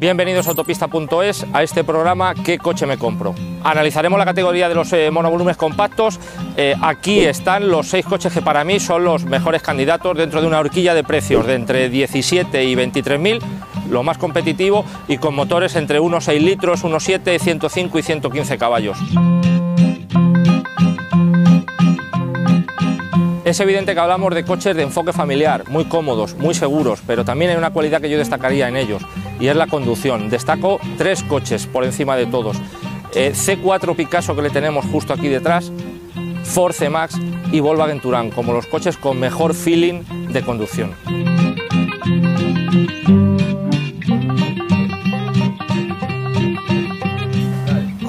Bienvenidos a autopista.es a este programa ¿Qué coche me compro? Analizaremos la categoría de los eh, monovolúmenes compactos. Eh, aquí están los seis coches que para mí son los mejores candidatos dentro de una horquilla de precios de entre 17 y 23 mil, lo más competitivo y con motores entre 1,6 litros, 1,7, 105 y 115 caballos. Es evidente que hablamos de coches de enfoque familiar, muy cómodos, muy seguros, pero también hay una cualidad que yo destacaría en ellos y es la conducción. Destaco tres coches por encima de todos. Eh, C4 Picasso que le tenemos justo aquí detrás, Ford C-Max y Volkswagen Touran, como los coches con mejor feeling de conducción.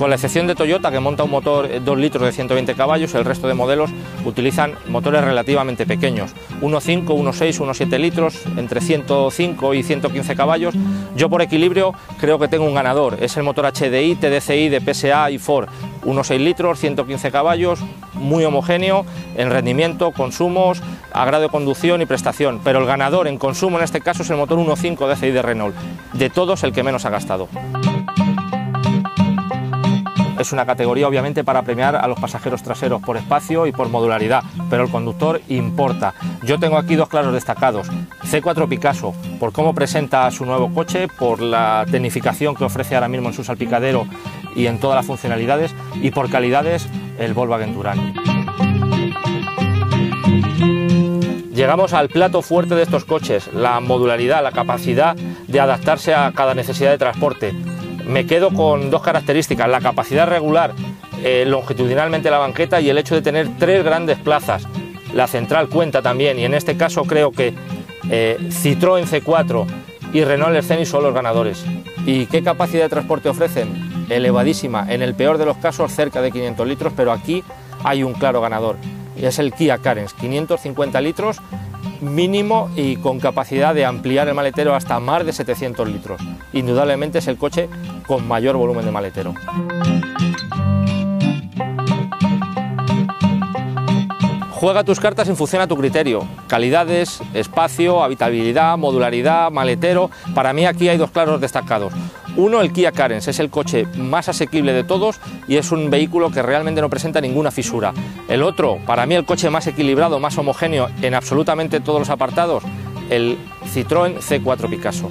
Con la excepción de Toyota, que monta un motor 2 litros de 120 caballos, el resto de modelos utilizan motores relativamente pequeños, 1.5, 1.6, 1.7 litros, entre 105 y 115 caballos. Yo por equilibrio creo que tengo un ganador, es el motor HDI, TDCI de PSA y Ford, 1.6 litros, 115 caballos, muy homogéneo en rendimiento, consumos, agrado de conducción y prestación, pero el ganador en consumo en este caso es el motor 1.5 DCI de Renault, de todos el que menos ha gastado es una categoría obviamente para premiar a los pasajeros traseros por espacio y por modularidad, pero el conductor importa. Yo tengo aquí dos claros destacados. C4 Picasso, por cómo presenta su nuevo coche, por la tecnificación que ofrece ahora mismo en su salpicadero y en todas las funcionalidades, y por calidades el Volkswagen Touran. Llegamos al plato fuerte de estos coches, la modularidad, la capacidad de adaptarse a cada necesidad de transporte me quedo con dos características, la capacidad regular eh, longitudinalmente la banqueta y el hecho de tener tres grandes plazas. La central cuenta también y en este caso creo que eh, Citroën C4 y Renault Scenic son los ganadores. ¿Y qué capacidad de transporte ofrecen? Elevadísima, en el peor de los casos cerca de 500 litros, pero aquí hay un claro ganador y es el Kia Carens, 550 litros mínimo y con capacidad de ampliar el maletero hasta más de 700 litros. Indudablemente es el coche con mayor volumen de maletero. Juega tus cartas en función a tu criterio. Calidades, espacio, habitabilidad, modularidad, maletero. Para mí aquí hay dos claros destacados. Uno, el Kia Carens, es el coche más asequible de todos y es un vehículo que realmente no presenta ninguna fisura. El otro, para mí el coche más equilibrado, más homogéneo en absolutamente todos los apartados, el Citroën C4 Picasso.